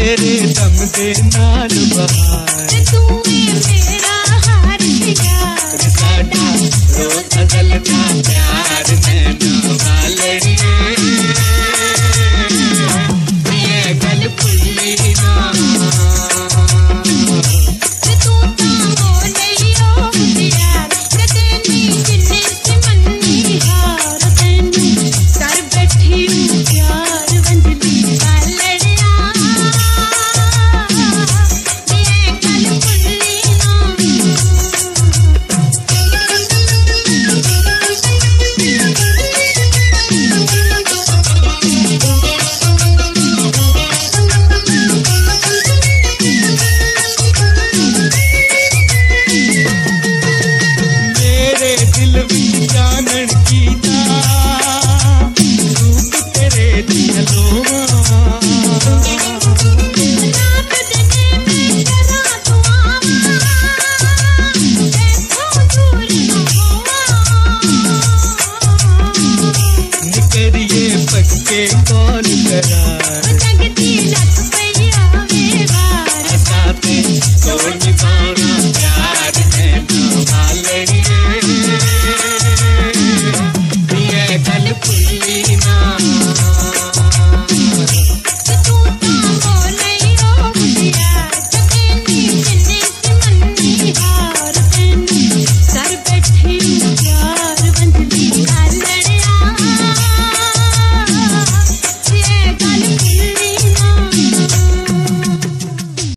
तेरे दम के नाल बहार। तू मेरे के कौन करा